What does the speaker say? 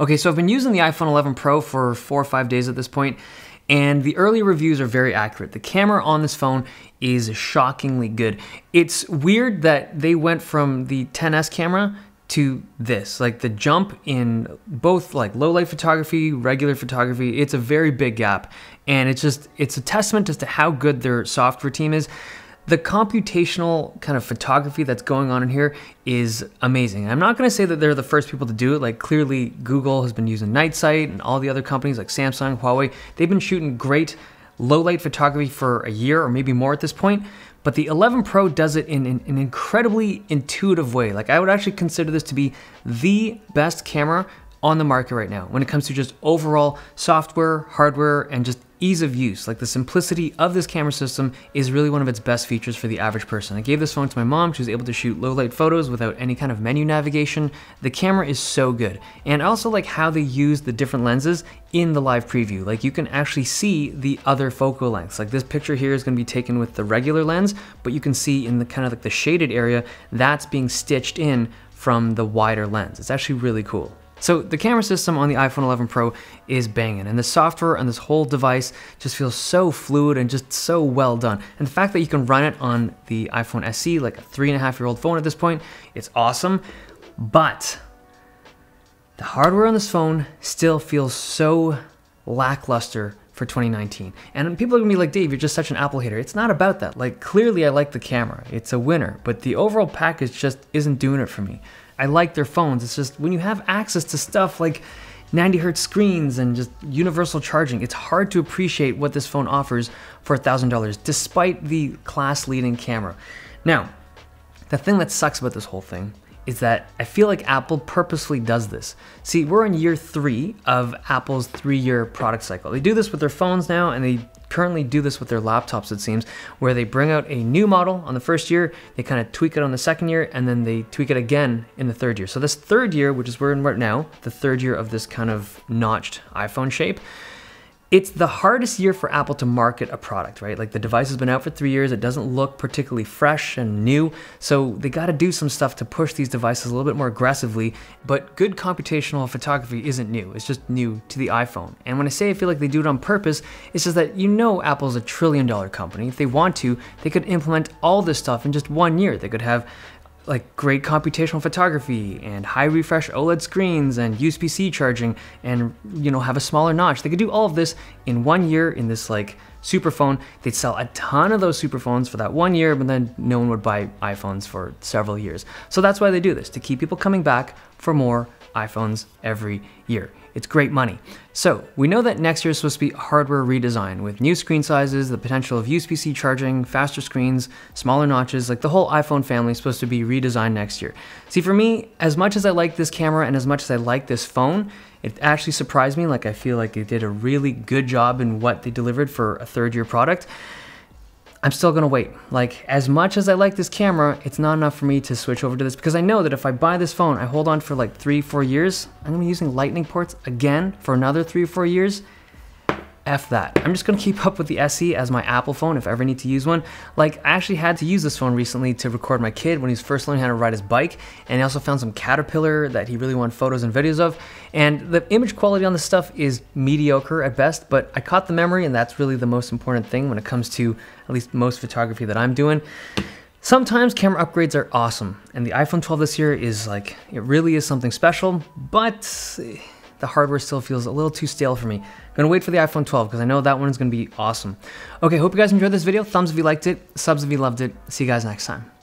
Okay, so I've been using the iPhone 11 Pro for four or five days at this point, and the early reviews are very accurate. The camera on this phone is shockingly good. It's weird that they went from the 10s camera to this like the jump in both like low light photography regular photography it's a very big gap and it's just it's a testament as to how good their software team is the computational kind of photography that's going on in here is amazing. I'm not going to say that they're the first people to do it. Like clearly Google has been using Night Sight and all the other companies like Samsung, Huawei, they've been shooting great low light photography for a year or maybe more at this point. But the 11 Pro does it in, in, an incredibly intuitive way. Like I would actually consider this to be the best camera on the market right now when it comes to just overall software, hardware, and just ease of use, like the simplicity of this camera system is really one of its best features for the average person. I gave this phone to my mom, she was able to shoot low light photos without any kind of menu navigation. The camera is so good. And I also like how they use the different lenses in the live preview. Like you can actually see the other focal lengths. Like this picture here is gonna be taken with the regular lens, but you can see in the kind of like the shaded area, that's being stitched in from the wider lens. It's actually really cool. So the camera system on the iPhone 11 Pro is banging, and the software on this whole device just feels so fluid and just so well done. And the fact that you can run it on the iPhone SE, like a three and a half year old phone at this point, it's awesome. But the hardware on this phone still feels so lackluster for 2019. And people are gonna be like, Dave, you're just such an Apple hater. It's not about that. Like, clearly I like the camera, it's a winner, but the overall package just isn't doing it for me. I like their phones. It's just when you have access to stuff like 90 hertz screens and just universal charging, it's hard to appreciate what this phone offers for $1,000 despite the class leading camera. Now, the thing that sucks about this whole thing is that I feel like Apple purposefully does this. See, we're in year three of Apple's three year product cycle. They do this with their phones now and they currently do this with their laptops, it seems, where they bring out a new model on the first year, they kind of tweak it on the second year, and then they tweak it again in the third year. So this third year, which is where we're in right now, the third year of this kind of notched iPhone shape, it's the hardest year for Apple to market a product, right? Like the device has been out for three years, it doesn't look particularly fresh and new, so they got to do some stuff to push these devices a little bit more aggressively. But good computational photography isn't new, it's just new to the iPhone. And when I say I feel like they do it on purpose, it's just that you know Apple's a trillion dollar company. If they want to, they could implement all this stuff in just one year. They could have like great computational photography and high refresh OLED screens and USB-C charging and you know have a smaller notch. They could do all of this in one year in this like super phone. They'd sell a ton of those superphones for that one year, but then no one would buy iPhones for several years. So that's why they do this, to keep people coming back for more iPhones every year. It's great money. So we know that next year is supposed to be hardware redesign with new screen sizes, the potential of USB-C charging, faster screens, smaller notches, like the whole iPhone family is supposed to be redesigned next year. See, for me, as much as I like this camera and as much as I like this phone, it actually surprised me. Like I feel like they did a really good job in what they delivered for a third year product. I'm still gonna wait. Like, as much as I like this camera, it's not enough for me to switch over to this because I know that if I buy this phone, I hold on for like three, four years, I'm gonna be using lightning ports again for another three or four years. F that. I'm just gonna keep up with the SE as my Apple phone if I ever need to use one. Like, I actually had to use this phone recently to record my kid when he was first learning how to ride his bike, and I also found some Caterpillar that he really wanted photos and videos of. And the image quality on this stuff is mediocre at best, but I caught the memory, and that's really the most important thing when it comes to at least most photography that I'm doing. Sometimes camera upgrades are awesome, and the iPhone 12 this year is like, it really is something special, but eh, the hardware still feels a little too stale for me. I'm gonna wait for the iPhone 12 because I know that one is gonna be awesome. Okay, hope you guys enjoyed this video. Thumbs if you liked it, subs if you loved it. See you guys next time.